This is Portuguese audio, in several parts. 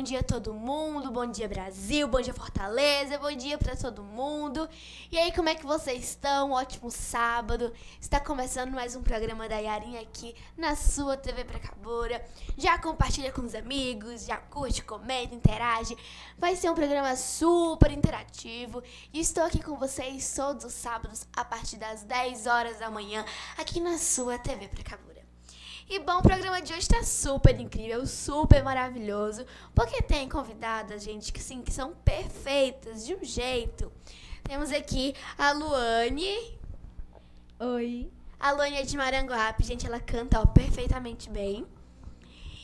Bom dia a todo mundo. Bom dia, Brasil. Bom dia, Fortaleza. Bom dia pra todo mundo. E aí, como é que vocês estão? Ótimo sábado. Está começando mais um programa da Yarinha aqui na sua TV Precabora. Já compartilha com os amigos, já curte, comenta, interage. Vai ser um programa super interativo. E estou aqui com vocês todos os sábados a partir das 10 horas da manhã aqui na sua TV Precabora. E bom, o programa de hoje tá super incrível, super maravilhoso, porque tem convidadas, gente, que sim, que são perfeitas de um jeito. Temos aqui a Luane. Oi. A Luane é de Maranguape, gente, ela canta ó, perfeitamente bem.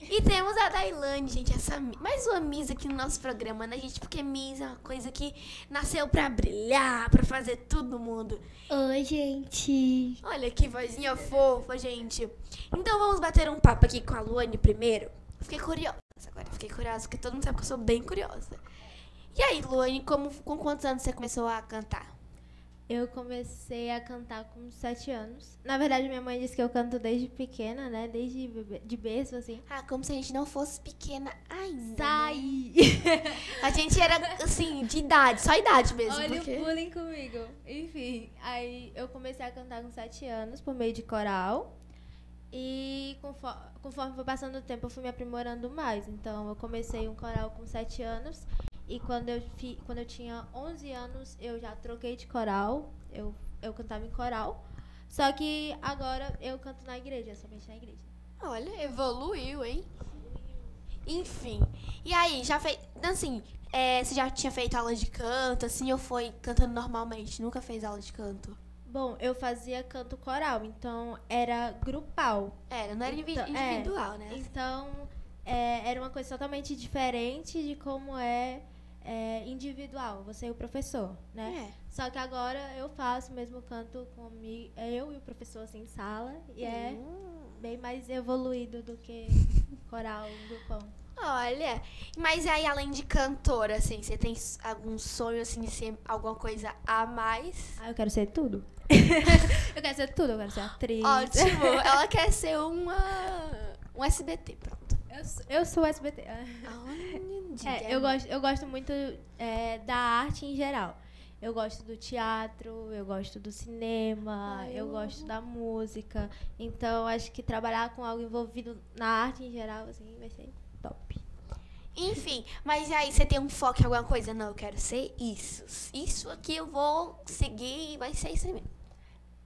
E temos a Dailane, gente, essa mais uma Miss aqui no nosso programa, né, gente? Porque Miss é uma coisa que nasceu pra brilhar, pra fazer tudo no mundo. Oi, gente. Olha que vozinha fofa, gente. Então vamos bater um papo aqui com a Luane primeiro. Fiquei curiosa agora, fiquei curiosa, porque todo mundo sabe que eu sou bem curiosa. E aí, Luane, como, com quantos anos você começou a cantar? Eu comecei a cantar com sete anos. Na verdade, minha mãe disse que eu canto desde pequena, né? Desde bebê, de berço, assim. Ah, como se a gente não fosse pequena ainda. Sai! Né? a gente era, assim, de idade, só idade mesmo. Olha porque... o bullying comigo. Enfim, aí eu comecei a cantar com sete anos por meio de coral. E conforme, conforme foi passando o tempo, eu fui me aprimorando mais. Então, eu comecei um coral com sete anos. E quando eu, fi, quando eu tinha 11 anos, eu já troquei de coral. Eu, eu cantava em coral. Só que agora eu canto na igreja, somente na igreja. Olha, evoluiu, hein? Enfim. E aí, já fez. Assim, é, você já tinha feito aula de canto, assim, ou foi cantando normalmente? Nunca fez aula de canto? Bom, eu fazia canto coral, então era grupal. Era, não era Então, individual, é, né? Então, é, era uma coisa totalmente diferente de como é, é, individual, você e o professor, né? É. Só que agora eu faço mesmo canto comigo, eu e o professor assim em sala, e é Hum. bem mais evoluído do que coral, grupão. Olha, mas aí além de cantora, assim, você tem algum sonho, assim, de ser alguma coisa a mais? Ah, eu quero ser tudo. eu quero ser tudo, eu quero ser atriz. Ótimo, ela quer ser uma... um SBT, pronto. Eu, sou- eu sou SBT. É, eu, gosto, eu gosto muito é, da arte em geral. Eu gosto do teatro, eu gosto do cinema, Ai, eu eu gosto da música. Então, acho que trabalhar com algo envolvido na arte em geral, assim, vai ser top. Enfim, mas aí você tem um foco em alguma coisa? Não, eu quero ser isso. Isso aqui eu vou seguir e vai ser isso aí mesmo.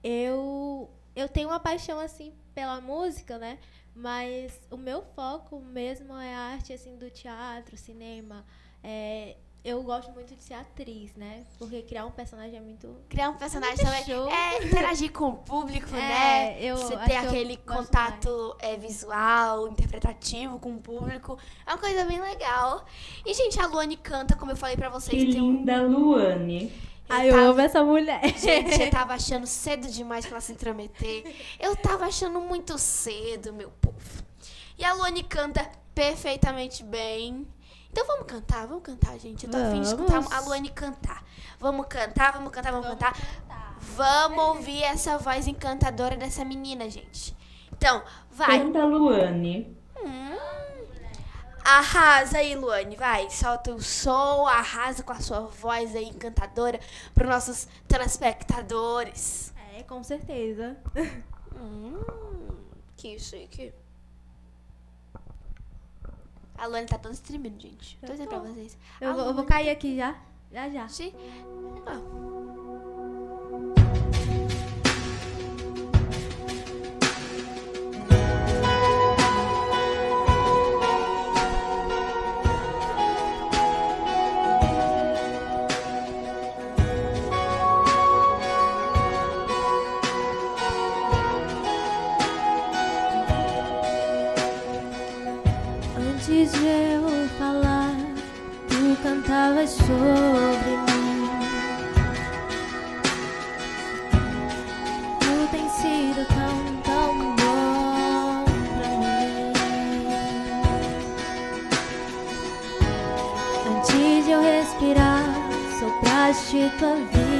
Eu, eu tenho uma paixão, assim, pela música, né? Mas o meu foco mesmo é a arte, assim, do teatro, cinema. É, eu gosto muito de ser atriz, né? Porque criar um personagem é muito Criar um personagem Muito também. show. É interagir com o público, É, né? eu Você ter aquele contato é, visual, interpretativo com o público. É uma coisa bem legal. E, gente, a Luane canta, como eu falei pra vocês, Que tem um. linda, Luane. Ai, eu tava- amo essa mulher. Gente, eu tava achando cedo demais pra ela se intrometer. Eu tava achando muito cedo, meu povo. E a Luane canta perfeitamente bem. Então vamos cantar, vamos cantar, gente. Eu tô afim de escutar Vamos. a Luane cantar. Vamos cantar, vamos cantar, vamos, cantar. Vamos ouvir essa voz encantadora dessa menina, gente. Então, vai. Canta, Luane. Hum. Arrasa aí, Luane, vai. Solta o som, arrasa com a sua voz aí encantadora para nossos telespectadores. É, com certeza. Hum, que chique. A Luane tá toda streamando, gente. Tô Eu dizendo pra tô. vocês. Eu vou, eu vou Luane- cair aqui já. Já, já. Gente, ó. Sobre mim. Tu tens sido tão, tão bom pra mim. Antes de eu respirar, sopraste tua vida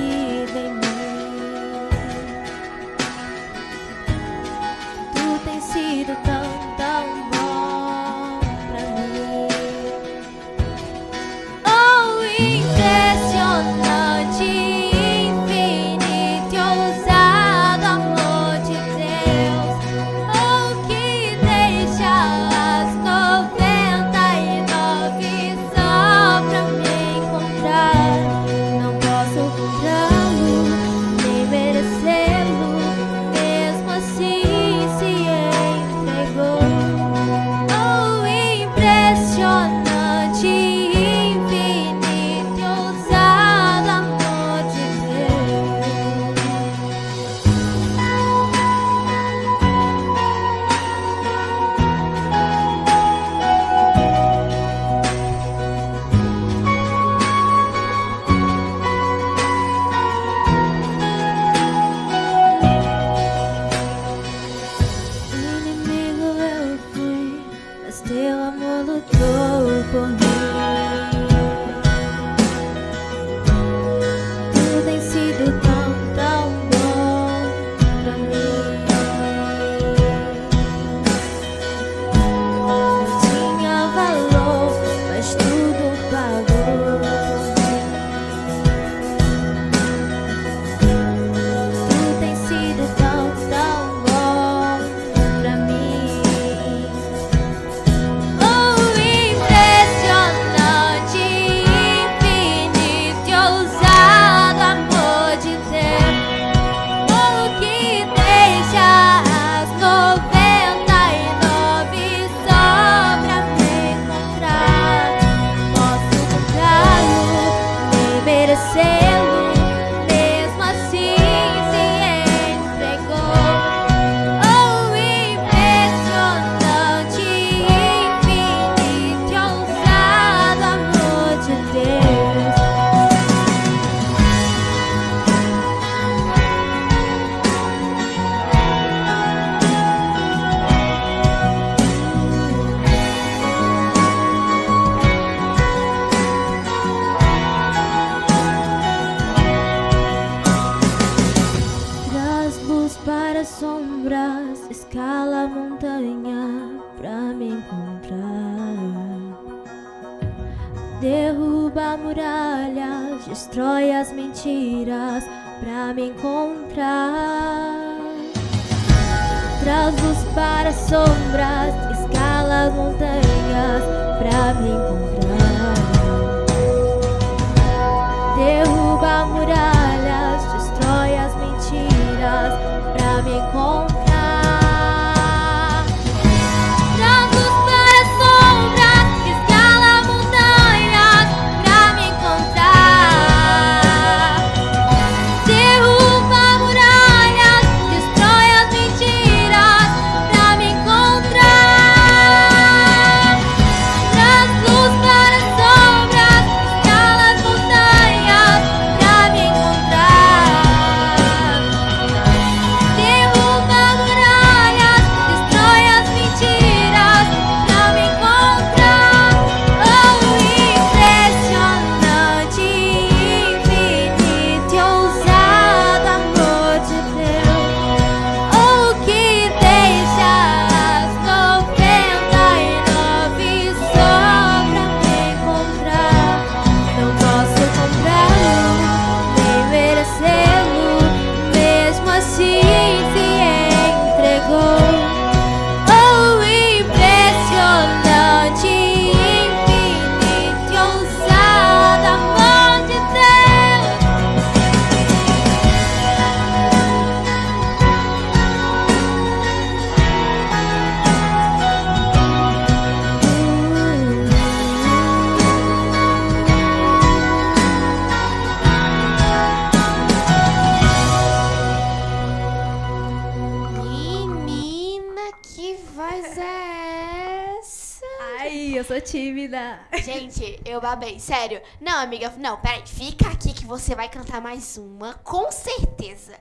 Gente, eu babei. Sério. Não, amiga. Não, peraí. Fica aqui que você vai cantar mais uma. Com certeza.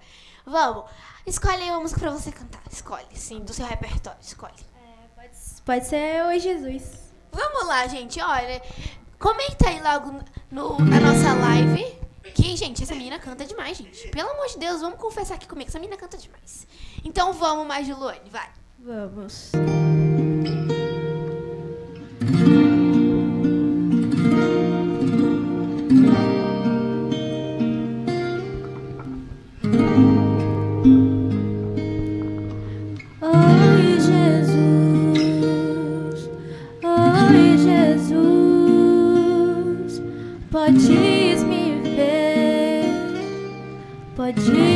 Vamos. Escolhe aí uma música pra você cantar. Escolhe, sim, do seu repertório. Escolhe. É, pode, pode ser Oi Jesus. Vamos lá, gente. Olha, comenta aí logo no, na nossa live. Que, gente, essa menina canta demais, gente. Pelo amor de Deus, vamos confessar aqui comigo. Essa menina canta demais. Então vamos mais, Luane, vai. Vamos. Pode-me ver, pode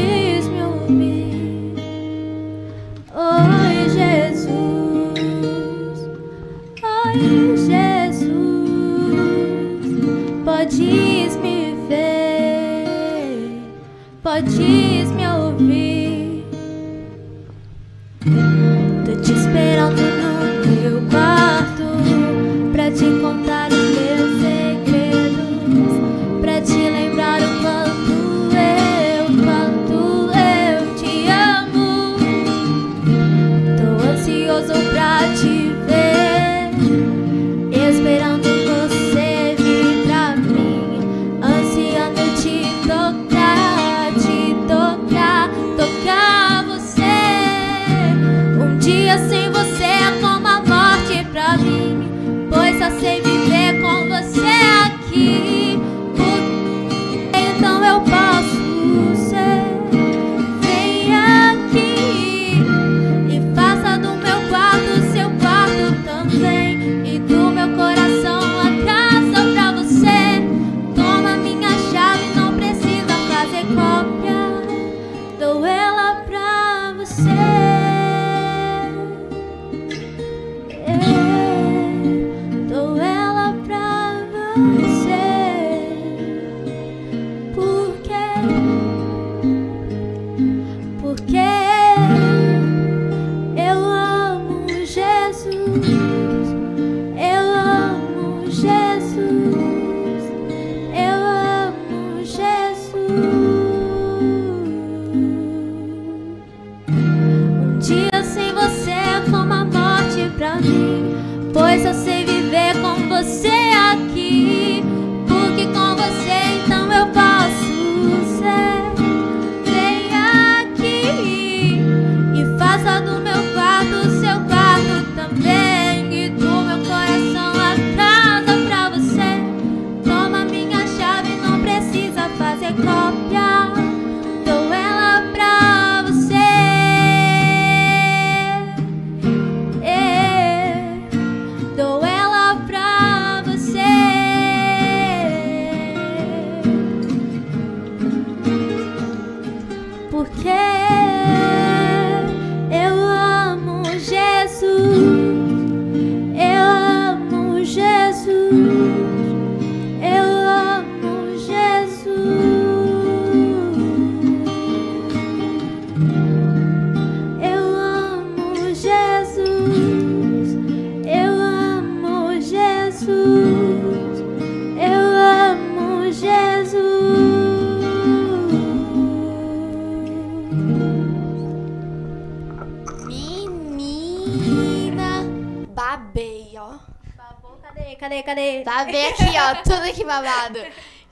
Babado.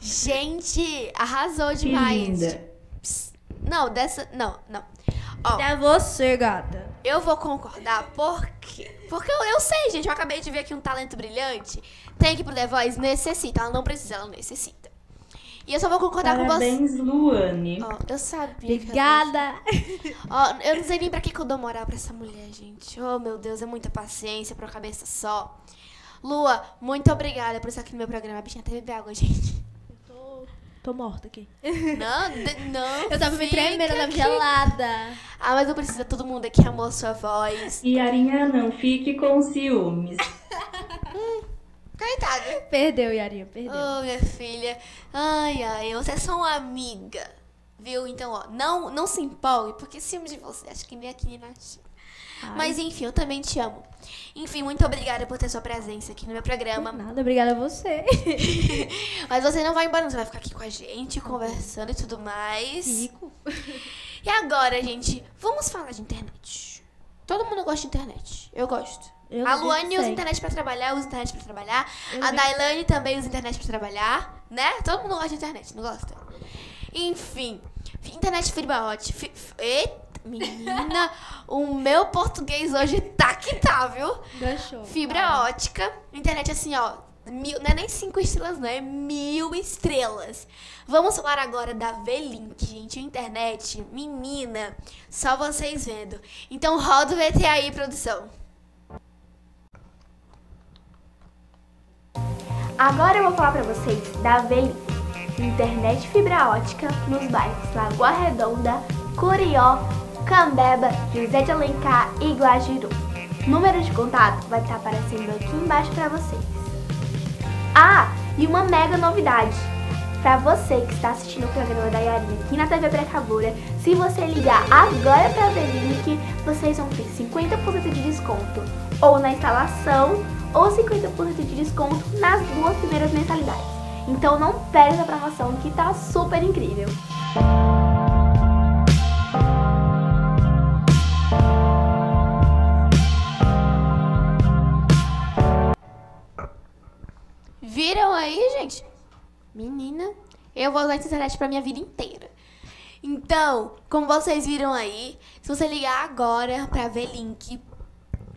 Gente, arrasou Que demais. linda. Psst. Não, dessa. Não, não. Ó, É você, gata. eu vou concordar porque. Porque eu, eu sei, gente. Eu acabei de ver aqui um talento brilhante. Tem que ir pro The Voice? Necessita. Ela não precisa, ela necessita. E eu só vou concordar com você. Parabéns, Luane. Ó, eu sabia. que Obrigada. Ó, eu não sei nem pra que, que eu dou moral pra essa mulher, gente. Oh, meu Deus, é muita paciência pra uma cabeça só. Lua, muito obrigada por estar aqui no meu programa. A bichinha até beber água, gente. Tô, tô morta aqui. Não, não. Eu tava me tremendo, eu tava gelada. Ah, mas não precisa, todo mundo aqui amou sua voz. E Arinha, não fique com ciúmes. Coitada. Perdeu, Yarinha, perdeu. Oh, minha filha. Ai, ai, você é só uma amiga. Viu? Então, ó, não, não se empolgue, porque ciúmes de você. Acho que nem aqui na China. Ai. Mas enfim, eu também te amo. Enfim, muito obrigada por ter sua presença aqui no meu programa. Nada, obrigada a você. Mas você não vai embora, não. Você vai ficar aqui com a gente, conversando e tudo mais. Rico. E agora, gente, vamos falar de internet. Todo mundo gosta de internet. Eu gosto. Eu a Luane usa internet pra trabalhar, eu uso internet pra trabalhar. Eu a vi- Dailane também usa internet pra trabalhar, né? Todo mundo gosta de internet, não gosta? Enfim, internet fibra ótica. Fi- f- Eita, menina, o meu português hoje tá que tá, viu? Gachou. Fibra ótica, internet assim, ó. Mil, não é nem cinco estrelas, não, é mil estrelas. Vamos falar agora da V-Link, gente. Internet, menina, só vocês vendo. Então roda o VT aí, produção. Agora eu vou falar pra vocês da V-Link. Internet fibra ótica nos bairros Lagoa Redonda, Curió, Cambeba, José de Alencar e Guajiru. Número de contato vai estar aparecendo aqui embaixo para vocês. Ah, e uma mega novidade. Para você que está assistindo o programa da Yarinha aqui na TV Precabura, se você ligar agora para a V-Link, vocês vão ter 50% de desconto ou na instalação ou 50% de desconto nas duas primeiras mensalidades. Então não perde essa promoção que tá super incrível. Viram aí, gente? Menina, eu vou usar essa internet pra minha vida inteira. Então, como vocês viram aí, se você ligar agora pra ver link,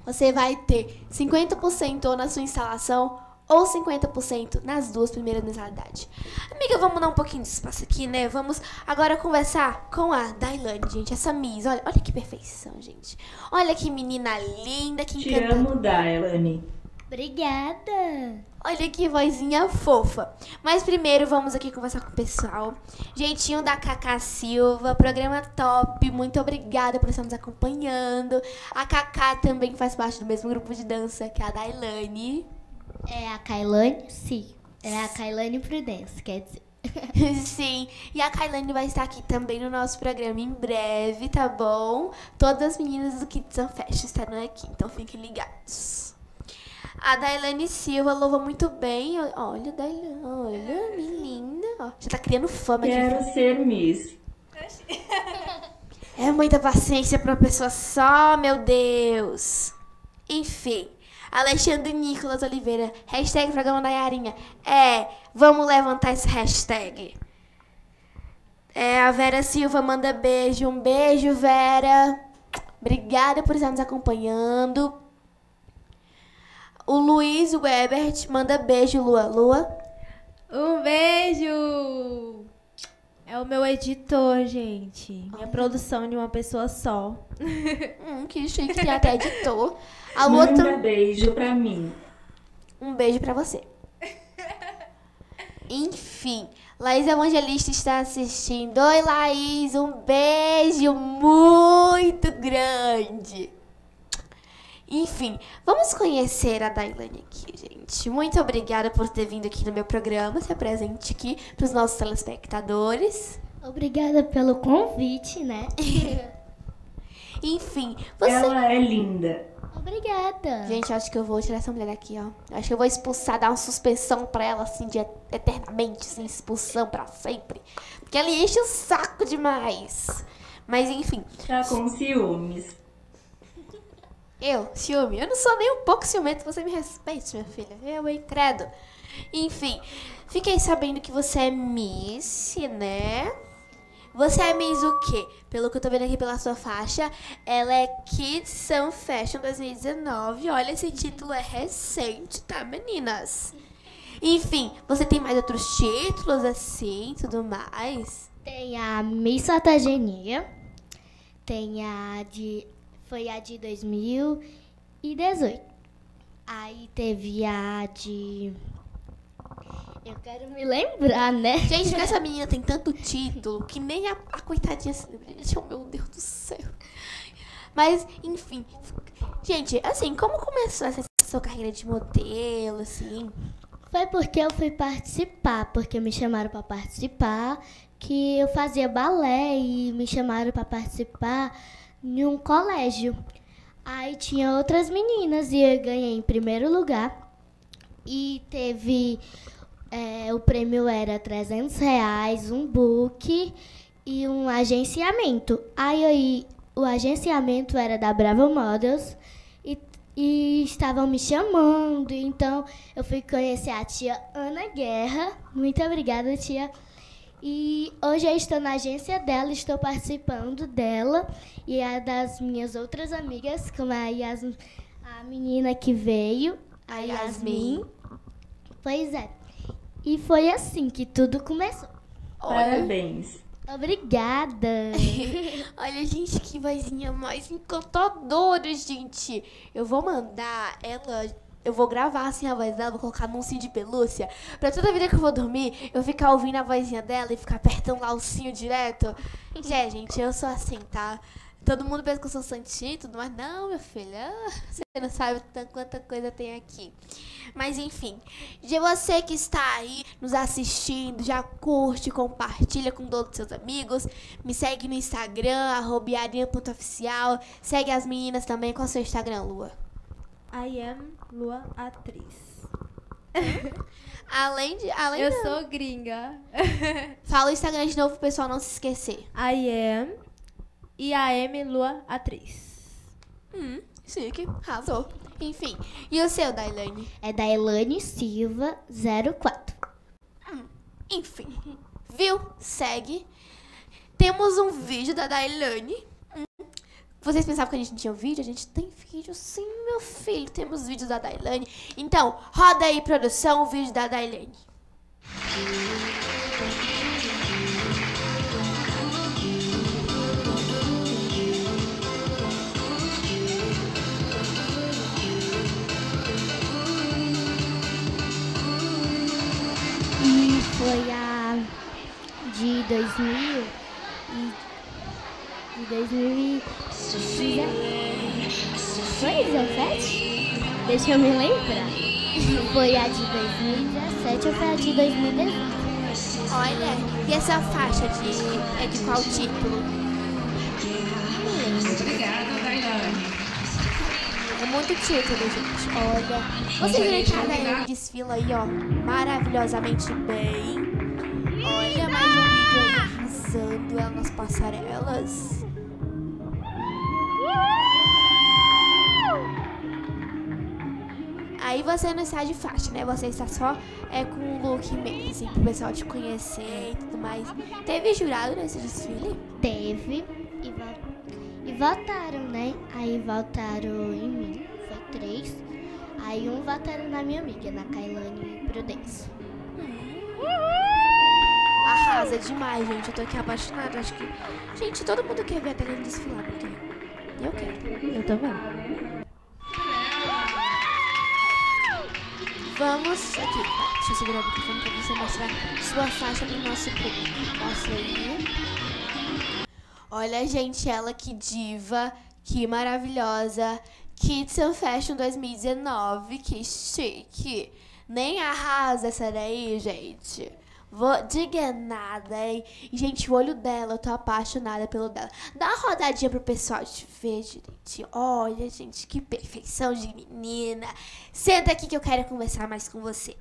você vai ter 50% ou na sua instalação ou 50% nas duas primeiras mensalidades. Amiga, vamos dar um pouquinho de espaço aqui, né? Vamos agora conversar com a Dailane, gente. Essa Miss, olha, olha que perfeição, gente. Olha que menina linda, que Te encantadora. amo, Dailane. Obrigada. Olha que vozinha fofa. Mas primeiro vamos aqui conversar com o pessoal. Jeitinho da Cacá Silva, programa top. Muito obrigada por estar nos acompanhando. A Cacá também faz parte do mesmo grupo de dança que a Dailane. É a Kailane? Sim. É a Kailane Prudence, quer dizer. Sim, e a Kailane vai estar aqui também no nosso programa em breve, tá bom? Todas as meninas do Kids on Fest estarão aqui, então fiquem ligados. A Dailane Silva louva muito bem. Olha, Dailane, olha, menina. Ó, já tá criando fama aqui. Quero ser Miss. É muita paciência pra uma pessoa só, meu Deus. Enfim, Alexandre Nicolas Oliveira, hashtag programa da Yarinha. É, vamos levantar esse hashtag. É, a Vera Silva manda beijo. Um beijo, Vera. Obrigada por estar nos acompanhando. O Luiz Webert manda beijo, Lua. Lua. Um beijo! É o meu editor, gente. Minha produção de uma pessoa só. Hum, que chique, tem até editor. A Manda tam- beijo pra mim. Um beijo pra você. Enfim, Laís Evangelista está assistindo. Oi, Laís, um beijo muito grande. Enfim, vamos conhecer a Dailane aqui, gente. Muito obrigada por ter vindo aqui no meu programa. Se apresente aqui para os nossos telespectadores. Obrigada pelo convite, né? Enfim, você. Ela é linda. Obrigada. Gente, acho que eu vou tirar essa mulher daqui, ó. Acho que eu vou expulsar, dar uma suspensão pra ela, assim, de eternamente, assim, expulsão pra sempre. Porque ela enche o saco demais. Mas enfim, Tá com ciúmes. Eu, ciúme? Eu não sou nem um pouco ciumento, você me respeite, minha filha. Eu, hein, credo. Enfim, fiquei sabendo que você é Miss, né? Você é Miss o quê? Pelo que eu tô vendo aqui pela sua faixa, ela é Kids Sun Fashion 2019. Olha, esse título é recente, tá, meninas? Enfim, você tem mais outros títulos assim, tudo mais? Tem a Miss Fotogenia. Tem a de. Foi a de 2018. Aí teve a de. Eu quero me lembrar, né? Gente, essa menina tem tanto título que nem a, a coitadinha se lembra. Gente, oh, meu Deus do céu. Mas, enfim. Gente, assim, como começou essa sua carreira de modelo, assim? Foi porque eu fui participar, porque me chamaram para participar, que eu fazia balé e me chamaram para participar em um colégio. Aí tinha outras meninas e eu ganhei em primeiro lugar. E teve. é, o prêmio era 300 reais, um book e um agenciamento. Aí, o agenciamento era da Bravo Models e, e estavam me chamando. Então eu fui conhecer a tia Ana Guerra. Muito obrigada, tia. E hoje eu estou na agência dela, estou participando dela e a das minhas outras amigas, como a, Yasmin, a menina que veio, a Yasmin. Pois é. E foi assim que tudo começou. Parabéns. Obrigada. olha, gente, que vozinha mais encantadora, gente. Eu vou mandar ela. Eu vou gravar assim a voz dela, vou colocar num cinto de pelúcia. Pra toda vida que eu vou dormir, eu ficar ouvindo a vozinha dela e ficar apertando lá o cinho direto. Já, gente, eu sou assim, tá? Todo mundo pensa que eu sou santinha e tudo, mas não, meu filho. ah, Você não sabe quanta coisa tem aqui. Mas enfim, de você que está aí nos assistindo, já curte, compartilha com todos os seus amigos. Me segue no Instagram, arroba yarinha.oficial. Segue as meninas também. Qual é o seu Instagram, Lua? I am Lua Atriz. Além de. Além Eu da- sou gringa. Fala o Instagram de novo pro pessoal não se esquecer. I am e a M Lua Atriz. Hum, chique. Arrasou. Enfim. E o seu, Dailane? É da Elane Silva 04. Enfim. Viu? Segue. Temos um vídeo da Dailane. Vocês pensavam que a gente não tinha vídeo? A gente tem vídeo sim, meu filho. Temos vídeos da Dailane. Então, roda aí, produção, o vídeo da Dailane. E foi a de 2000 e de 2017. Foi 17? Deixa eu me lembrar. Foi a de 2017 ou foi a de 2018? Olha, e essa faixa de. é de qual título? É muito título, gente. Olha. Vocês viram que a Dailane desfila aí, ó, maravilhosamente bem. Olha, mais um vídeo aí arrasando nas passarelas. Aí você não está de faixa, né? Você está só é, com o look mesmo, assim, pro pessoal te conhecer e tudo mais. Teve jurado nesse desfile? Teve e, vo- e votaram, né? Aí votaram em mim, foi três. Aí um votaram na minha amiga, na Kailane Prudência. Arrasa demais, gente. Eu tô aqui apaixonada. Acho que. Gente, todo mundo quer ver a Thelene desfilar, quer? Eu quero. Eu também. Vamos aqui. Deixa eu segurar o microfone pra você mostrar sua faixa pro nosso público. Mostra aí. Olha, gente, ela que diva, que maravilhosa. Kids and Fashion 2019, que chique. Nem arrasa essa daí, gente. Vou, diga nada, hein? Gente, o olho dela, eu tô apaixonada pelo dela. Dá uma rodadinha pro pessoal te ver direitinho. Olha, gente, que perfeição de menina. Senta aqui que eu quero conversar mais com você.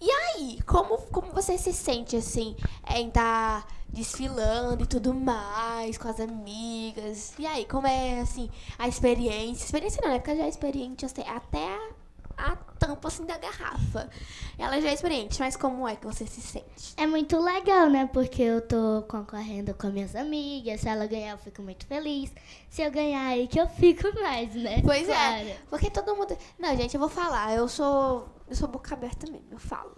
E aí, como, como você se sente, assim, em estar desfilando e tudo mais, com as amigas. E aí, como é, assim, a experiência? Experiência não, né? Porque já é experiente assim, até a, a tampa, assim, da garrafa. Ela já é experiente, mas como é que você se sente? É muito legal, né? Porque eu tô concorrendo com minhas amigas. Se ela ganhar, eu fico muito feliz. Se eu ganhar, aí que eu fico mais, né? Pois é. Claro. Porque todo mundo. Não, gente, eu vou falar. Eu sou. Eu sou boca aberta mesmo, eu falo.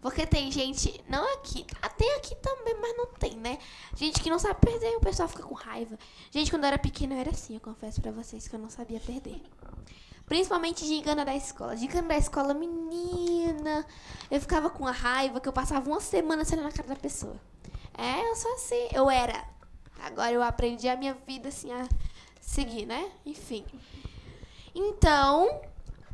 Porque tem gente. Não aqui. Tem aqui também, mas não tem, né? Gente que não sabe perder, o pessoal fica com raiva. Gente, quando eu era pequena, eu era assim, eu confesso pra vocês que eu não sabia perder. Principalmente gincana da escola. Gincana da escola, menina. Eu ficava com a raiva que eu passava uma semana sendo na cara da pessoa. É, eu sou assim. Eu era. Agora eu aprendi a minha vida assim a seguir, né? Enfim. Então,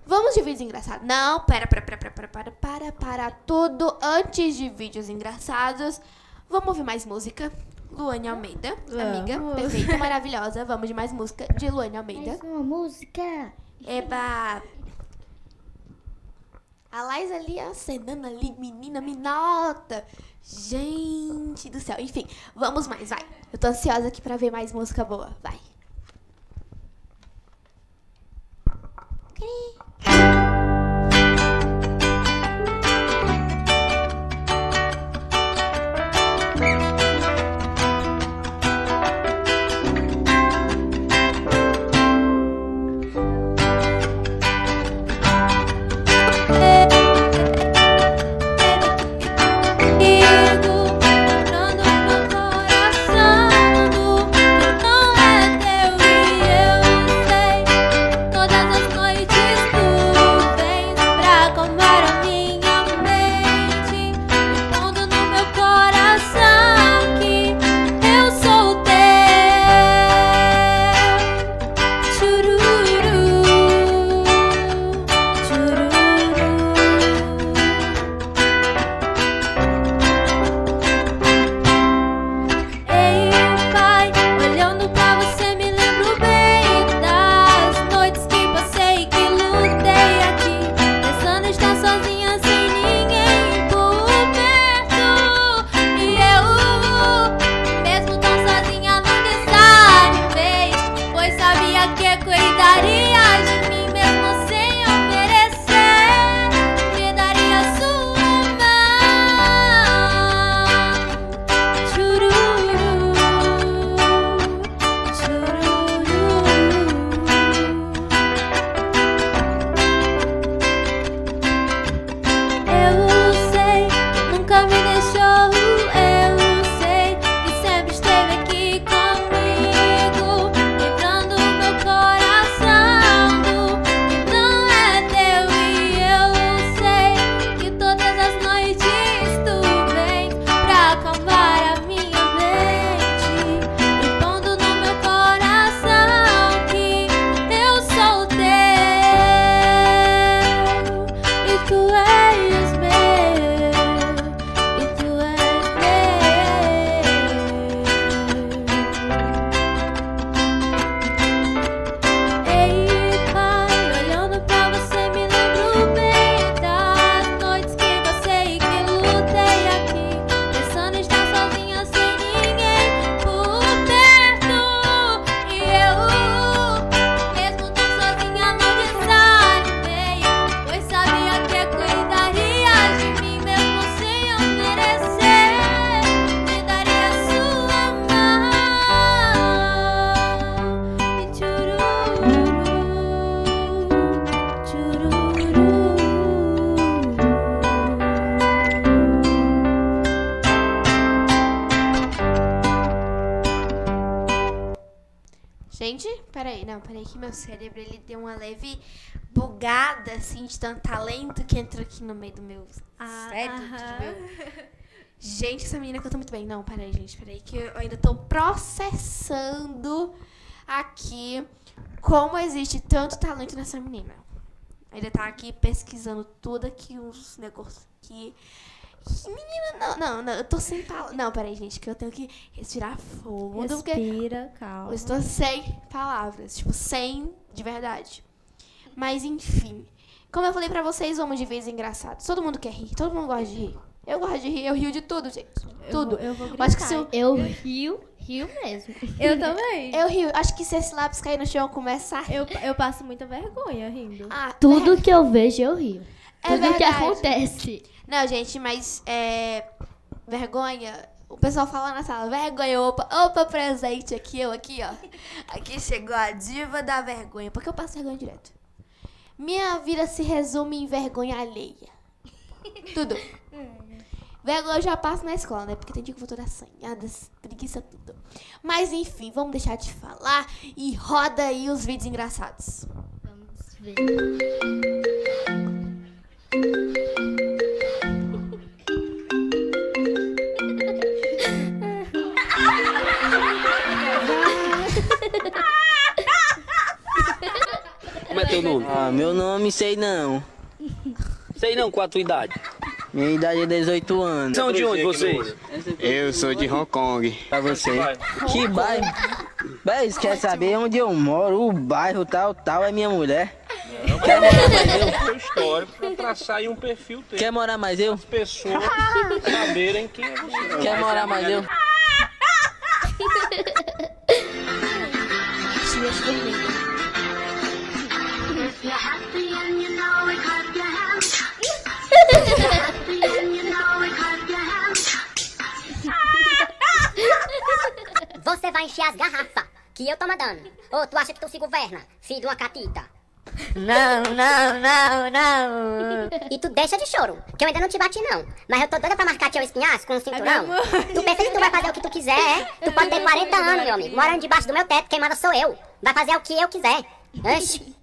vamos de vídeos engraçados. Não, pera, pera, pera, pera, pera, para, para, para tudo. Antes de vídeos engraçados, vamos ouvir mais música. Luane Almeida, amiga, perfeita, maravilhosa. Vamos de mais música de Luane Almeida. Mais uma música. Eba! A Laís ali acenando ali, menina, me nota. Gente do céu. Enfim, vamos mais, vai. Eu tô ansiosa aqui pra ver mais música boa. Vai. Comigo, cérebro ele deu uma leve bugada assim de tanto talento que entrou aqui no meio do meu cérebro. do meu- Gente, essa menina canta muito bem. Não, peraí, gente, peraí que eu ainda tô processando aqui como existe tanto talento nessa menina. Ainda tá aqui pesquisando tudo aqui, uns negócios aqui. Menina, não, não, não, eu tô sem palavras. Não, peraí, gente, que eu tenho que respirar fundo. porque Respira, calma. eu estou sem palavras, tipo, sem de verdade. Mas enfim. Como eu falei pra vocês, vamos de vez engraçados. Todo mundo quer rir, todo mundo gosta de rir. Eu gosto de rir, eu rio de tudo, gente. Eu Tudo. vou- Eu vou Eu acho que se eu, Eu rio, rio mesmo. Eu também. eu rio. Acho que se esse lápis cair no chão, eu começo a rir. Eu, eu passo muita vergonha rindo. Ah, Tudo que eu vejo, eu rio. É Tudo que verdade. acontece. Não, gente, mas é. Vergonha. O pessoal fala na sala, vergonha, opa, opa, presente aqui, eu aqui, ó. Aqui chegou a diva da vergonha. Porque eu passo vergonha direto. Minha vida se resume em vergonha alheia. Tudo. Vergonha eu já passo na escola, né? Porque tem dia que eu vou toda assanhada, preguiça, tudo. Mas enfim, vamos deixar de falar e roda aí os vídeos engraçados. Vamos ver. Como é teu nome? Ah, meu nome sei não. Sei não, qual a tua idade? Minha idade é 18 anos. São de onde vocês? Eu sou de Hong Kong. Pra você. Que bairro? Véi, você quer saber onde eu moro? O bairro tal, tal é minha mulher. Quer morar mais eu? Seu histórico pra traçar aí um perfil teu. Quer morar mais eu? As pessoas saberem quem é você. Quer morar mais eu? Tia vermelha. Você vai encher as garrafas que eu tô mandando. Ou tu acha que tu se governa, filho de uma catita? Não, não, não, não. E tu deixa de choro, que eu ainda não te bati não. Mas eu tô doida pra marcar teu espinhaço com um cinturão. Tu pensa que tu vai fazer o que tu quiser, é? Tu pode ter 40 anos, meu amigo, morando debaixo do meu teto, quem manda sou eu. Vai fazer o que eu quiser. Oxi.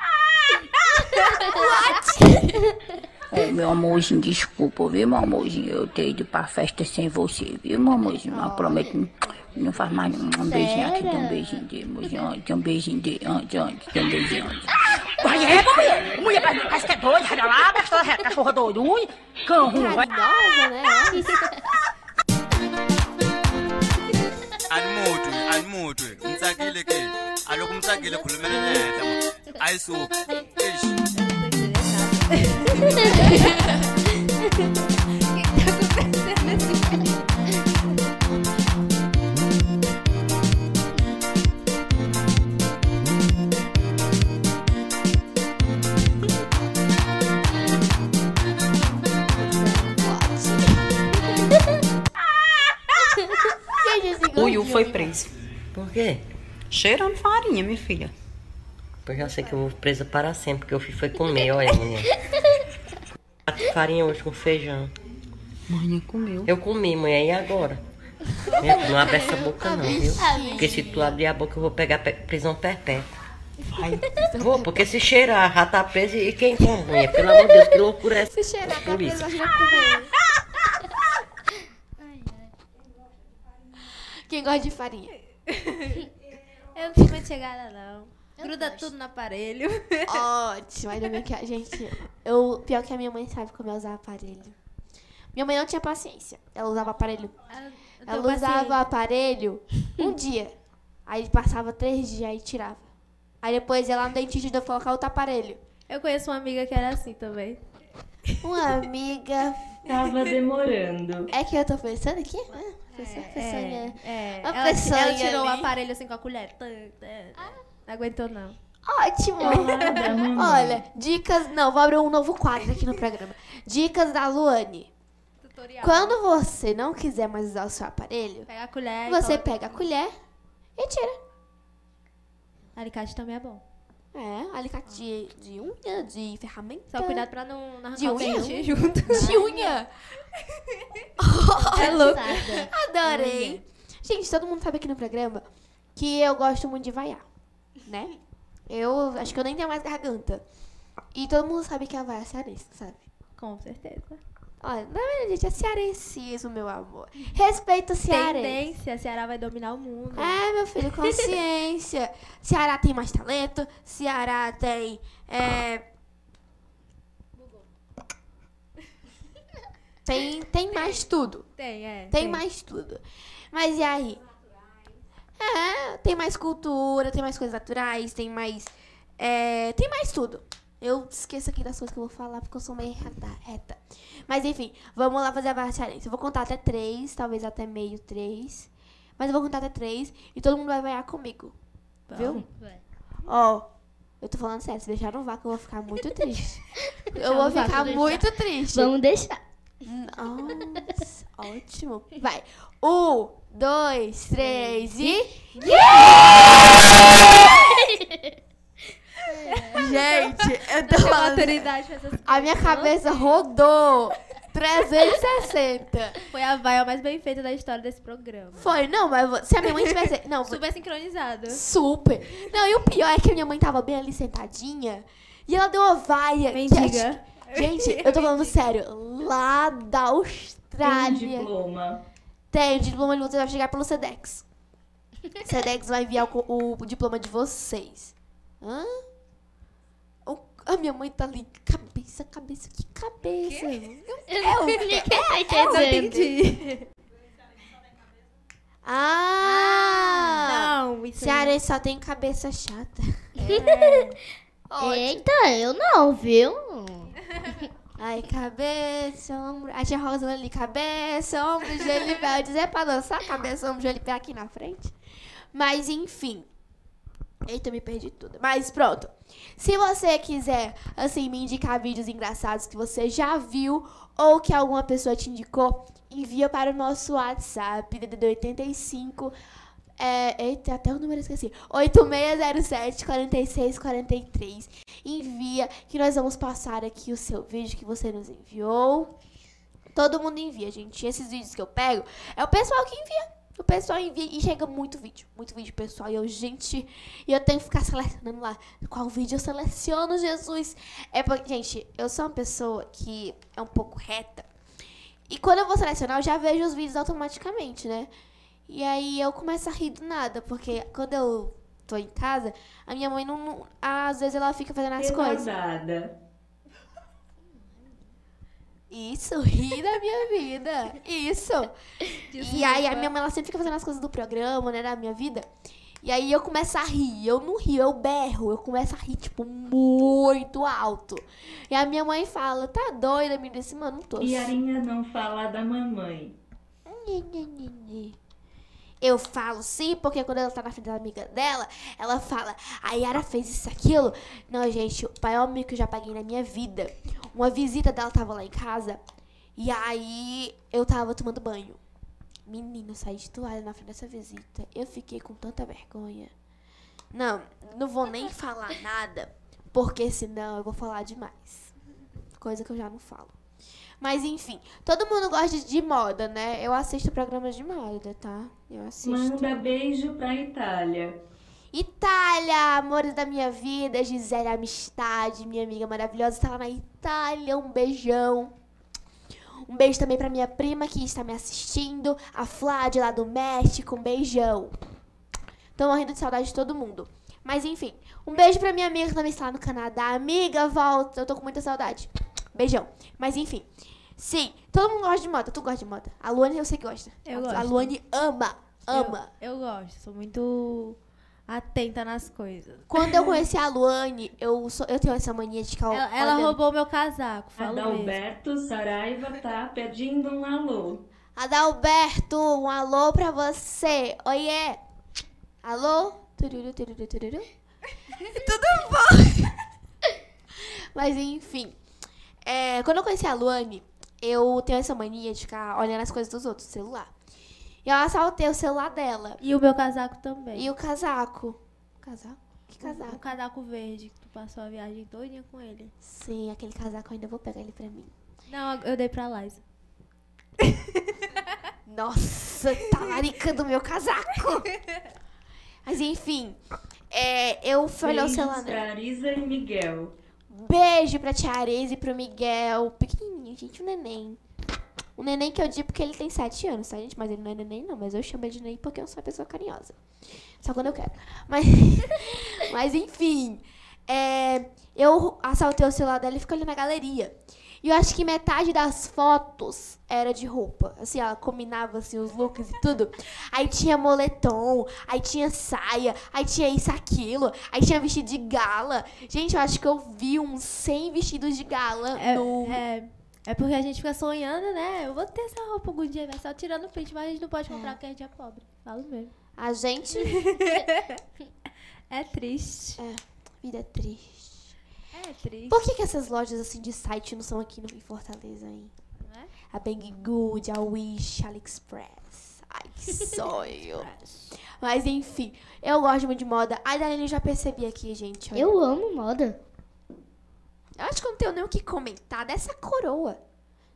É, meu amorzinho, desculpa, viu, meu amorzinho? Eu ter ido pra festa sem você, viu, meu amorzinho? Mas prometo, não- faz mais um, um beijinho aqui, tem um beijinho de amorzinho, tem um beijinho de antes, antes, tem um beijinho antes. Vai, é, mulher. Mulher, parece parece que é doida, sai lá, cachorra, cachorra doida, ui, cão ruim, vai. Né? alimuthi alimuthi umsakile ke alokhu umsakile khulumela nehla ayisuka eish foi preso. Por quê? Cheirando farinha, minha filha. Eu já sei que eu vou presa para sempre, porque eu fui foi comer, olha, mulher. Farinha hoje com feijão. Mãe comeu. Eu comi, mulher, e agora? Não abre essa boca não, viu? Porque se tu abrir a boca eu vou pegar pe- prisão perpétua. Vai. Vou, porque se cheirar, já tá preso e quem come, mulher? Pelo amor de Deus, que loucura é essa? Se cheirar, tá Por isso. preso, imagina comer. Quem gosta de farinha? Eu não tenho muito chegada, não. Gruda tudo no aparelho. Ótimo, ainda bem que a gente. Eu, pior que a minha mãe sabe como eu usar aparelho. Minha mãe não tinha paciência. Ela usava aparelho. Eu Ela usava aparelho um dia. Aí passava três dias e tirava. Aí depois ia lá no dentista e colocar outro aparelho. Eu conheço uma amiga que era assim também. Uma amiga. Tava demorando. É que eu tô pensando aqui? Ah, pessoa- peçonha. É, A ela, pessoa ela tirou o ali. aparelho assim com a colher. Tã. Não aguentou, não. Ótimo! Olha, dicas. Não, vou abrir um novo quadro aqui no programa. Dicas da Luane. Tutorial. Quando você não quiser mais usar o seu aparelho, Pega a colher você coloca- pega a colher e tira. Alicate também é bom. É, alicate de, de unha, de ferramenta. Só cuidado pra não, não De arrancar o unha? dente junto. De unha. É louco. Adorei. Gente, todo mundo sabe aqui no programa que eu gosto muito de vaiar, né? Eu acho que eu nem tenho mais garganta. E todo mundo sabe que a vaia é cearense, sabe? Com certeza. Olha, na verdade, gente, é cearencismo, meu amor. Respeito o cearense. Tendência, Ceará vai dominar o mundo. É, meu filho, consciência. Ceará tem mais talento. Ceará tem. É... Tem, tem mais tudo. Tem, é. Tem mais tudo. Mas e aí? É, tem mais cultura, tem mais coisas naturais, tem mais. é, tem mais tudo. Eu esqueço aqui das coisas que eu vou falar porque eu sou meio reta. reta. Mas enfim, vamos lá fazer a baixarense. Eu vou contar até três, talvez até meio três. Mas eu vou contar até três e todo mundo vai vaiar comigo. Viu? Ó, eu tô falando sério, se deixar no vácuo eu vou ficar muito triste. eu vou ficar deixar. muito triste. Vamos deixar. Nossa, ótimo. Vai. Um, dois, três e. Gente, eu tô falando. maturidade pra essas A minha cabeça rodou 360. Foi a vaia mais bem feita da história desse programa. Foi, não, mas se a minha mãe tivesse. Não, Super sincronizado. Super. Não, e o pior é que a minha mãe tava bem ali sentadinha e ela deu uma vaia. Mendiga. Gente, gente, eu tô falando sério. Lá da Tem Austrália. diploma. Tem, o diploma de vocês vai chegar pelo SEDEX. SEDEX vai enviar o, co- o diploma de vocês. Hã? A minha mãe tá ali, cabeça, cabeça, que cabeça? Eu, Ninguém tá é, entendendo. Ah! Não, isso Cearense só tem cabeça chata. Eita, eu não, viu? Ai, cabeça, ombro. A tia Rosa ali, cabeça, ombro, joelho e pé. Eu dizer pra dançar, cabeça, ombro, joelho e pé aqui na frente. Mas enfim. Eita, me perdi tudo. Mas pronto. Se você quiser, assim, me indicar vídeos engraçados que você já viu ou que alguma pessoa te indicou, envia para o nosso WhatsApp, DDD 85. É, eita, até o número eu esqueci. 8607 4643. Envia que nós vamos passar aqui o seu vídeo que você nos enviou. Todo mundo envia, gente. Esses vídeos que eu pego é o pessoal que envia. O pessoal envia e chega muito vídeo. Muito vídeo, pessoal. E eu, gente, e eu tenho que ficar selecionando lá. Qual vídeo eu seleciono, Jesus? É porque, gente, eu sou uma pessoa que é um pouco reta. E quando eu vou selecionar, eu já vejo os vídeos automaticamente, né? E aí eu começo a rir do nada, porque quando eu tô em casa, a minha mãe não. não- às vezes ela fica fazendo as coisas. Isso, ri da minha vida. Isso. E aí a minha mãe ela sempre fica fazendo as coisas do programa, né, da minha vida. E aí eu começo a rir, eu não rio, eu berro, eu começo a rir, tipo, muito alto. E a minha mãe fala, tá doida, menina? Disse, mano, não tô. E a Arinha não fala da mamãe. Eu falo sim, porque quando ela tá na frente da amiga dela, ela fala, a Yara fez isso, aquilo. Não, gente, o maior mico que eu já paguei na minha vida. Uma visita dela tava lá em casa, e aí eu tava tomando banho. Menino, saí de toalha na frente dessa visita. Eu fiquei com tanta vergonha. Não, não vou nem falar nada, porque senão eu vou falar demais. Coisa que eu já não falo. Mas enfim, todo mundo gosta de, moda, né? Eu assisto programas de moda, tá? Eu assisto. Manda beijo pra Itália. Itália, amores da minha vida, Gisele Amistade, minha amiga maravilhosa, está lá na Itália. Um beijão. Um beijo também pra minha prima que está me assistindo, a Flávia lá do México. Um beijão. Tô morrendo de saudade de todo mundo. Mas enfim, um beijo pra minha amiga que também está lá no Canadá. Amiga, volta. Eu tô com muita saudade. Beijão. Mas enfim. Sim, todo mundo gosta de moda. Tu gosta de moda? A Luane eu sei que gosta. Eu a, gosto. a Luane ama. Ama. Eu, eu gosto, sou muito atenta nas coisas. Quando eu conheci a Luane, eu, sou, eu tenho essa mania de ficar Ela, ela roubou meu casaco, falo mesmo. Adalberto Saraiva tá pedindo um alô. Adalberto, um alô pra você. Oiê. Alô? Tururu, tururu, tururu. Tudo bom? Mas enfim. é, quando eu conheci a Luane, eu tenho essa mania de ficar olhando as coisas dos outros celular. E eu assaltei o celular dela. E o meu casaco também. E o casaco. Casaco? Que O casaco? casaco verde, que tu passou a viagem todinha com ele. Sim, aquele casaco eu ainda vou pegar ele pra mim. Não, eu dei pra Liza. Nossa, talarica do meu casaco. Mas enfim, é, eu fui olhar o celular dela. pra Arisa e Miguel. Beijo pra tia Areza e pro Miguel. Pequenininho, gente, um neném. Um neném que eu digo porque ele tem 7 anos, tá, gente? Mas ele não é neném, não. Mas eu chamo ele de neném porque eu sou uma pessoa carinhosa. Só quando eu quero. Mas, mas enfim. é, eu assaltei o celular dela e fiquei ali na galeria. E eu acho que metade das fotos era de roupa. Assim, ela combinava assim, os looks e tudo. Aí tinha moletom, aí tinha saia, aí tinha isso, aquilo, aí tinha vestido de gala. Gente, eu acho que eu vi uns 100 vestidos de gala É, no. é, é porque a gente fica sonhando, né? Eu vou ter essa roupa algum dia, vai só tirando print, mas a gente não pode comprar porque a gente é pobre. Falo mesmo. A gente. É triste. É, vida é triste. É triste. Por que, que essas lojas assim de site não são aqui no, em Fortaleza, hein? Não é? A Bang Good, a Wish, a AliExpress. Ai, que sonho. Mas enfim, eu gosto muito de moda. A eu já percebi aqui, gente. olha. Eu amo moda. Eu acho que eu não tenho nem o que comentar dessa coroa.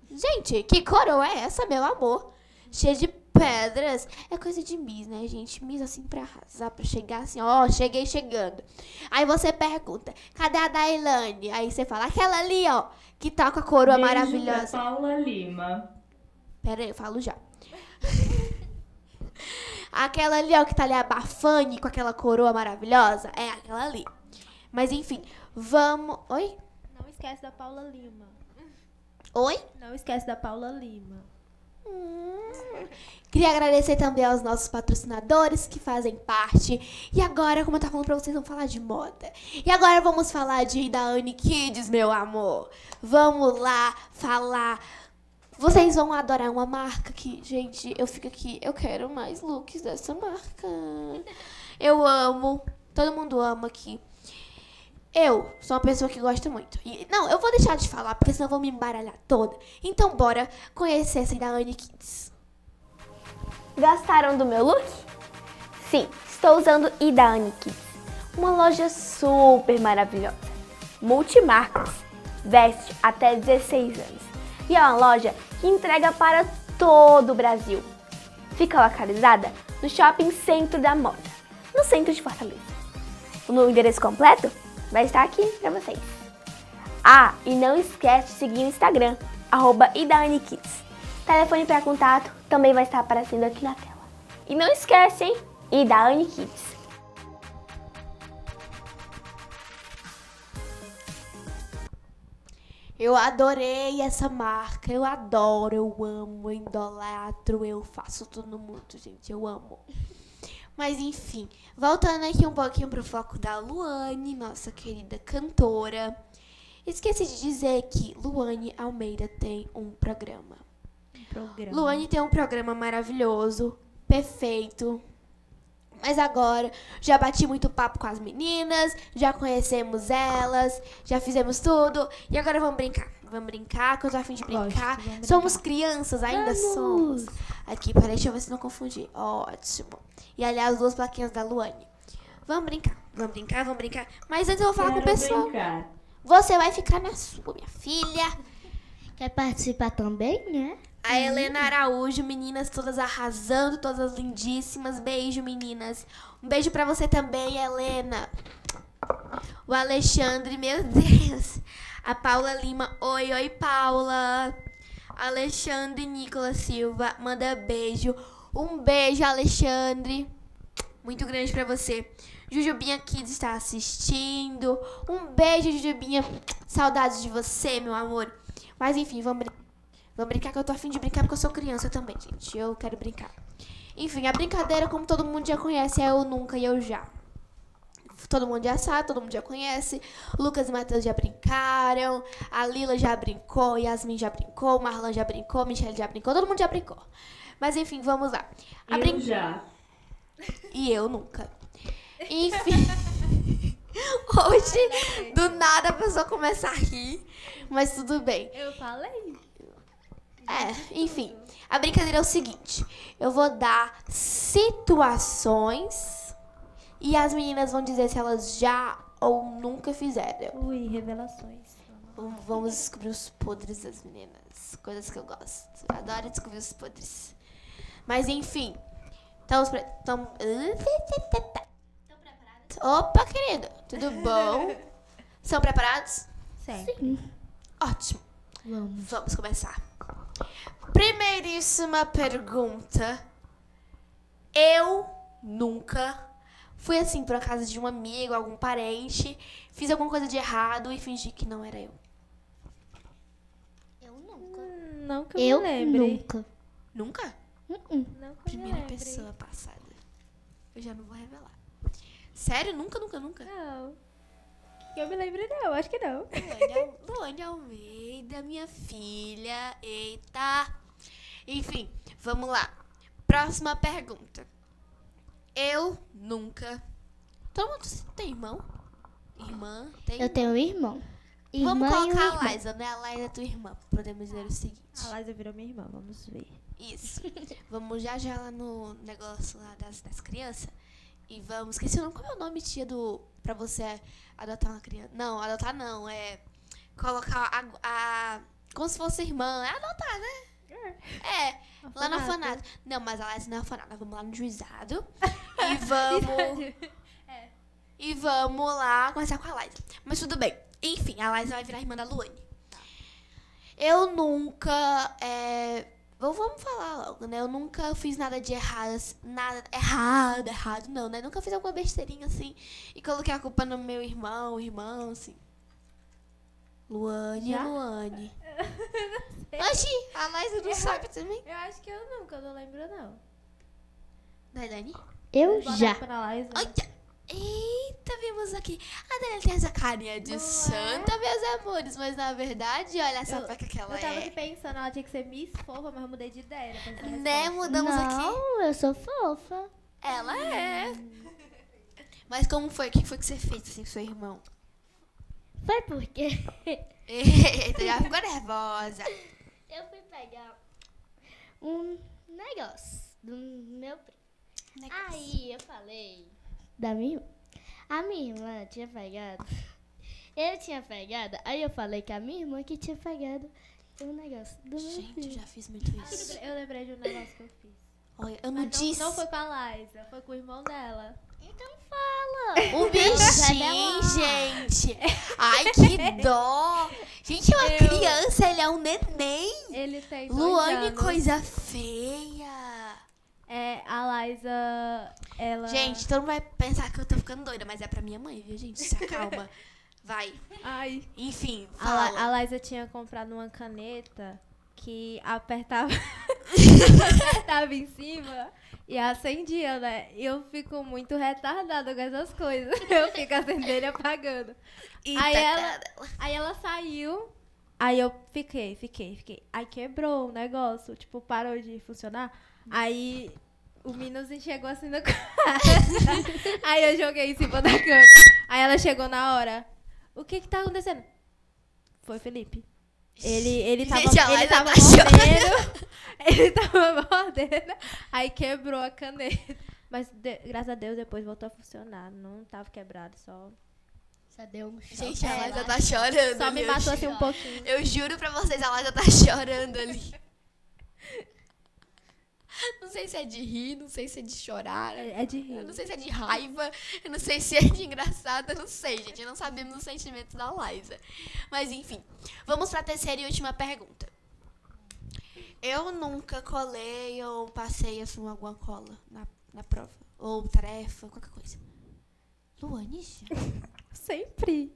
Gente, que coroa é essa, meu amor? Cheia de pedras. É coisa de Miss, né, gente? Miss assim pra arrasar, pra chegar assim, ó, cheguei chegando. Aí você pergunta, cadê a Dailane? Aí você fala, aquela ali, ó, que tá com a coroa Beijo maravilhosa. pra Paula Lima. Pera aí, eu falo já. aquela ali, ó, que tá ali abafane com aquela coroa maravilhosa. É aquela ali. Mas enfim, vamos. Oi? Não esquece da Paula Lima. Oi? Não esquece da Paula Lima. Queria agradecer também aos nossos patrocinadores que fazem parte. E agora, como eu tava falando pra vocês, vamos falar de moda. E agora vamos falar de da Anne Kids, meu amor. Vamos lá falar. Vocês vão adorar uma marca que, gente, eu fico aqui, eu quero mais looks dessa marca. Eu amo, todo mundo ama aqui. Eu sou uma pessoa que gosta muito. E, não, eu vou deixar de falar, porque senão eu vou me embaralhar toda. Então, bora conhecer essa da Anne Kids. Gostaram do meu look? Sim, estou usando Idane Kids, uma loja super maravilhosa, multimarcas, veste até 16 anos e é uma loja que entrega para todo o Brasil. Fica localizada no Shopping Centro da Moda, no centro de Fortaleza. O endereço completo vai estar aqui para vocês. Ah, e não esquece de seguir o Instagram, arroba Idane Kids. Telefone para contato também vai estar aparecendo aqui na tela. E não esquece, hein? Idane Kids. Eu adorei essa marca, eu adoro, eu amo, eu idolatro, eu faço tudo no mundo, gente, eu amo. Mas enfim, voltando aqui um pouquinho pro foco da Luane, nossa querida cantora. Esqueci de dizer que Luane Almeida tem um programa. Programa. Luane tem um programa maravilhoso, perfeito. Mas agora já bati muito papo com as meninas, já conhecemos elas, já fizemos tudo. E agora vamos brincar. Vamos brincar, que eu tô afim de brincar. vamos Somos crianças, ainda somos. Aqui, peraí, deixa eu ver se não confundi. Ótimo. E ali as duas plaquinhas da Luane. Vamos brincar, vamos brincar, vamos brincar. Mas antes eu vou falar com o Quero pessoal. brincar. Você vai ficar na sua, minha filha. Quer participar também, né? A Helena Araújo, meninas todas arrasando, todas lindíssimas. Beijo, meninas. Um beijo pra você também, Helena. O Alexandre, meu Deus. A Paula Lima. Oi, oi, Paula. Alexandre Nicolas Silva, manda beijo. Um beijo, Alexandre. Muito grande pra você. Jujubinha Kids está assistindo. Um beijo, Jujubinha. Saudades de você, meu amor. Mas enfim, vamos brincar. Vamos brincar que eu tô afim de brincar porque eu sou criança também, gente. Eu quero brincar. Enfim, a brincadeira, como todo mundo já conhece, é eu nunca e eu já. Todo mundo já sabe, todo mundo já conhece. Lucas e Matheus já brincaram. A Lila já brincou, Yasmin já brincou, o Marlon já brincou, Michelle já brincou, todo mundo já brincou. Mas enfim, vamos lá. A Eu brin- já. E eu nunca. Enfim. Hoje, do nada a pessoa começa a rir. Mas tudo bem. Eu falei. É, enfim. A brincadeira é o seguinte: eu vou dar situações e as meninas vão dizer se elas já ou nunca fizeram. Ui, revelações. Vamos- descobrir os podres das meninas. Coisas que eu gosto. Eu adoro descobrir os podres. Mas enfim. Estamos pre... Tamo... Opa, querido. Tudo bom? São preparados? Sim. Ótimo. Vamos. Vamos começar. Primeiríssima pergunta. Eu nunca fui assim pra casa de um amigo, algum parente, fiz alguma coisa de errado e fingi que não era eu. Não que eu, Eu me lembre. nunca. Nunca? Não que eu me Primeira pessoa passada. Eu já não vou revelar. Sério? Nunca, nunca, nunca? Não. Eu me lembre não, acho que não. Luane Almeida, minha filha. Eita. Enfim, vamos lá. Próxima pergunta. Eu nunca. Todo mundo tem irmão? Irmã? Tem? Eu tenho um irmão. Irmã Vamos colocar a Liza, né? A Liza é tua irmã. Podemos dizer o seguinte. A Liza virou minha irmã, vamos ver. Isso. vamos já já lá no negócio lá das, das crianças. E vamos. Esqueci o nome. Qual é o nome, tia, do. Pra você adotar uma criança? Não, adotar não. É. Colocar a. a como se fosse irmã. É adotar, né? É. Lá no Orfanato. orfanato. Não, mas a Liza não é orfanato. Nós Vamos lá no juizado. e vamos. E vamos lá conversar com a Liza. Mas tudo bem. Enfim, a Liza vai virar irmã da Luane. Eu nunca. É... Vamos falar logo, né? Eu nunca fiz nada de errado. assim, Nada errado, errado, não, né? Nunca fiz alguma besteirinha assim e coloquei a culpa no meu irmão, irmão, assim. Luane, Já? Luane. Oxi, a Liza não Eu- sabe também. Eu acho que eu nunca, eu não lembro não. Né, Dani? Eu Botar já. pra. Olha. Eita, vimos aqui. A Dani tem essa carinha de santa, meus amores. Mas na verdade, olha essa Eu- peca que ela Eu tava aqui é. pensando, ela tinha que ser Miss Fofa, mas eu mudei de ideia. Pra Né, mudamos aqui. Não, eu sou fofa. Ela é. Mas como foi? O que foi que você fez assim com seu irmão? Foi porque Eita, já ficou nervosa. eu fui pegar um negócio do meu primo. Aí eu falei da minha irmã. A minha irmã tinha pegado. Ele tinha pegado. Aí eu falei que a minha irmã que tinha pegado o negócio do meu Gente, eu já fiz muito isso. Eu lembrei de um negócio que eu fiz. Olha, eu não Mas disse. Não foi com a Liza, foi com o irmão dela. Então fala. O bichinho, gente. Ai, que dó. Gente, é uma Eu- criança, ele é um neném. Ele tem dois Luane, anos. coisa feia. É, a Liza, ela... Gente, todo mundo vai pensar que eu tô ficando doida, mas é pra minha mãe, viu, gente? Se acalma. Vai. Ai. Enfim, A, La- fala. a Liza tinha comprado uma caneta que apertava, apertava em cima e acendia, né? E eu fico muito retardada com essas coisas. Eu fico acendendo e apagando. Aí, ela, aí ela saiu, aí eu fiquei, fiquei, fiquei. Aí quebrou o negócio, tipo, parou de funcionar. Aí o Minuzinho chegou assim no quarto. aí eu joguei em cima da cama. Aí ela chegou na hora. O que que tá acontecendo? Foi Felipe. Ele, ele tava, Gente, a ele tava mordendo. ele tava mordendo. Aí quebrou a caneta. Mas de- graças a Deus depois voltou a funcionar. Não tava quebrado, só. Só deu um choque. Gente, a sei Liza tá chorando. Só me matou assim um pouquinho. Eu juro pra vocês, a Liza tá chorando ali. Não sei se é de rir, não sei se é de chorar. É, é de Eu rir. não sei se é de raiva, eu não sei se é de engraçado, eu não sei, gente. Não sabemos os sentimentos da Liza. Mas enfim, vamos pra terceira e última pergunta. Eu nunca colei ou passei assim alguma cola na, na prova. Ou tarefa, qualquer coisa. Luane? Sempre.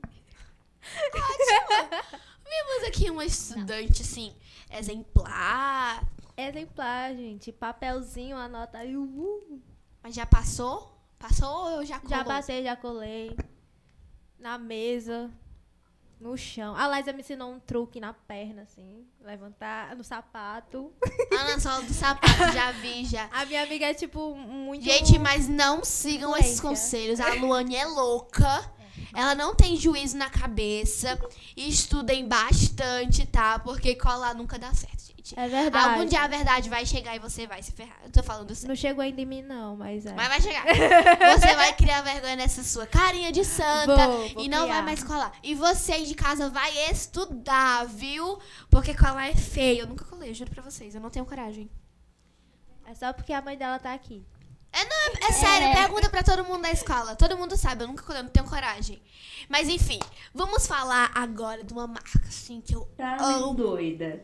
Vimos aqui uma estudante, assim, exemplar. Exemplar, gente. Papelzinho, anota aí. Uh. Mas já passou? Passou ou eu já colou? Já passei, já colei. Na mesa. No chão. A Liza me ensinou um truque na perna, assim. Levantar no sapato. Ah, na sola do sapato, já vi, já. A minha amiga é, tipo, muito... Gente, mas não sigam esses Influência. conselhos. A Luane é louca. Ela não tem juízo na cabeça. E estudem bastante, tá? Porque colar nunca dá certo, gente. É verdade. Algum dia a verdade vai chegar e você vai se ferrar. Eu tô falando sério. Não chegou ainda em mim, não, mas é. Mas vai chegar. Você vai criar vergonha nessa sua carinha de santa Vou, vou e não vai criar. mais colar. E você aí de casa vai estudar, viu? Porque colar é feio. Eu nunca colei, eu juro pra vocês. Eu não tenho coragem. É só porque a mãe dela tá aqui. É, não, é, é sério, pergunta pra todo mundo da escola. Todo mundo sabe, eu nunca colei, eu não tenho coragem. Mas enfim, vamos falar agora de uma marca, assim, que eu Tá amo. doida.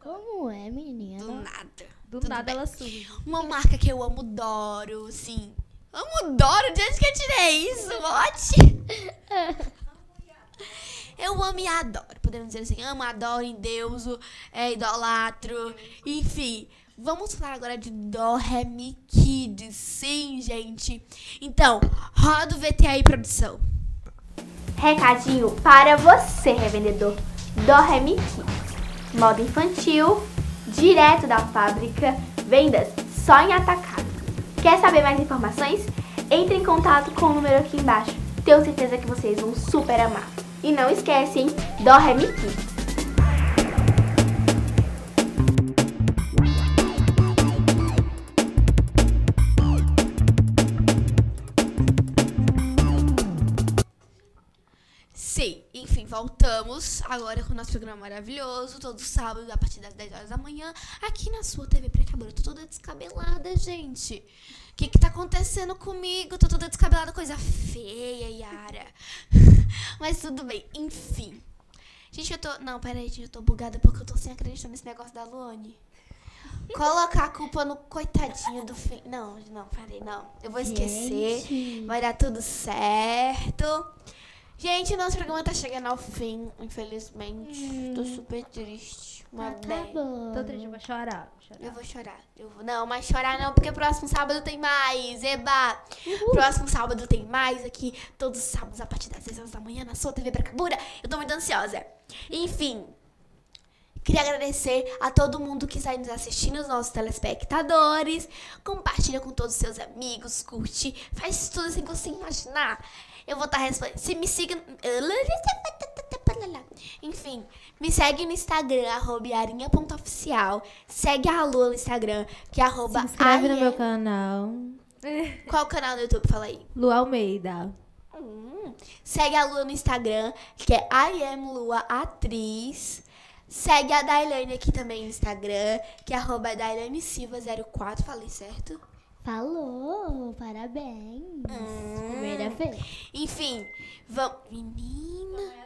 Como é, menina? Do nada. Do Tudo nada bem. ela surge. Uma marca que eu amo, Doro, sim. Amo Doro? De onde que eu tirei isso? Ótimo! Eu amo e adoro. Podemos dizer assim, amo, adoro, endeuso, é, idolatro, enfim. Vamos falar agora de Dó, Ré, Mi, Kids. Sim, gente. Então, roda o VT aí, produção. Recadinho para você, revendedor. Dó Ré Mi Kids. Moda infantil, direto da fábrica, vendas só em atacado. Quer saber mais informações? Entre em contato com o número aqui embaixo. Tenho certeza que vocês vão super amar. E não esquece, hein? Dó Ré Mi Kids. Voltamos agora com o nosso programa maravilhoso, todo sábado, a partir das 10 horas da manhã, aqui na sua TV Precabura. Eu tô toda descabelada, gente. O que que tá acontecendo comigo? Tô toda descabelada, coisa feia, Yara. Mas tudo bem, enfim. Gente, eu tô. Não, peraí, gente, eu tô bugada porque eu tô sem acreditar nesse negócio da Luane. Colocar a culpa no coitadinho do fim. Não, não, peraí, não. Eu vou esquecer. Gente. Vai dar tudo certo. Gente, nosso programa tá chegando ao fim, infelizmente. Tô super triste. Uma. Acabou. Tô triste, eu vou chorar. vou chorar. Eu vou chorar. Eu vou... Não, mas chorar não, porque próximo sábado tem mais. Eba! Próximo sábado tem mais aqui. Todos os sábados, a partir das 6 horas da manhã, na sua TV Bracabura. Eu tô muito ansiosa. Enfim. Queria agradecer a todo mundo que está nos assistindo, os nossos telespectadores. Compartilha com todos os seus amigos, curte, faz tudo assim que você imaginar. Eu vou estar respondendo. Se me siga. Enfim, me segue no Instagram, arroba iarinha.oficial. Segue a Lua no Instagram, que é arroba Se inscreve no meu canal. Qual canal do YouTube? Fala aí. Lu Almeida. Hum. Segue a Lua no Instagram, que é I am Lua Atriz. Segue a Dailane aqui também no Instagram, que é arroba Dailane Silva04. Falei certo? Falou, parabéns. Hum. Primeira vez. Enfim, vamos. Menina.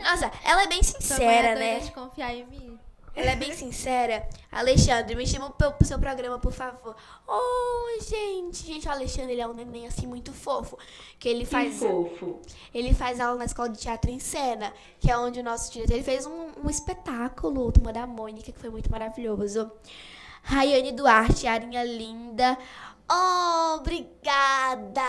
Nossa, ela é bem sincera, é doida né? de confiar em mim. Ela é bem sincera. Alexandre, me chama pro, seu programa, por favor. Oi, gente. Gente, o Alexandre, ele é um neném assim muito fofo. Que ele faz. fofo. Ele faz aula na escola de teatro em cena, que é onde o nosso diretor ele fez um, um espetáculo, Turma da Mônica, que foi muito maravilhoso. Rayane Duarte, Arinha Linda. Obrigada!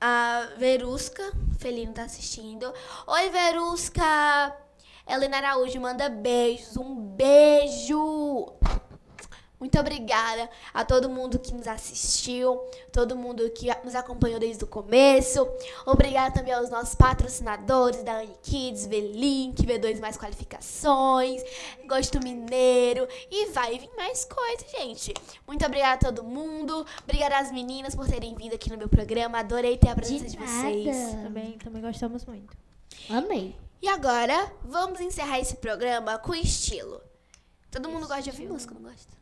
A Verusca, Felino tá assistindo. Oi, Verusca! Helena Araújo manda beijos. Um beijo! Muito obrigada a todo mundo que nos assistiu, todo mundo que nos acompanhou desde o começo. Obrigada também aos nossos patrocinadores da Anne Kids, V-Link, V2 Mais Qualificações, Gosto Mineiro e vai vir mais coisa, gente. Muito obrigada a todo mundo. Obrigada às meninas por terem vindo aqui no meu programa. Adorei ter a presença de, vocês. Também, também gostamos muito. Amei. E agora, vamos encerrar esse programa com estilo. Todo mundo gosta de ouvir música, não gosta?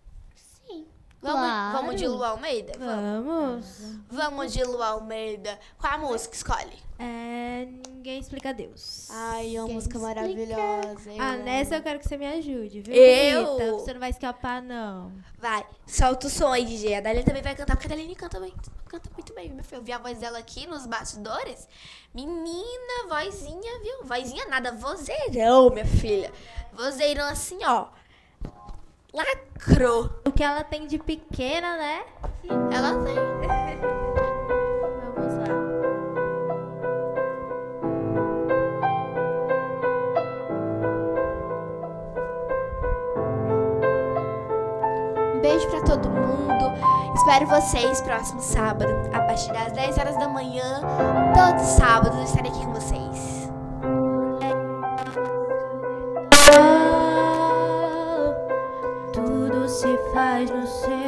Vamos, Claro. vamos de Lu Almeida? Vamos. Vamos de Lu Almeida. Qual a música? Escolhe. É, ninguém explica Deus. Ai, é uma música maravilhosa. eu Ah, nessa eu quero que você me ajude, viu? Eu? bonita? Você não vai escapar, não. Vai, solta o som aí, DJ. A Daline também vai cantar, porque a Daline canta bem. Canta muito bem, meu filho. Eu vi a voz dela aqui nos bastidores. Menina, vozinha, viu? Vozinha nada, vozeirão, minha filha. Vozeirão assim, ó. Lacrou. O que ela tem de pequena, né? Ela tem. Vamos lá. Um beijo pra todo mundo. Espero vocês próximo sábado, a partir das 10 horas da manhã. Todo sábado estarei aqui com vocês. Tudo se faz no seu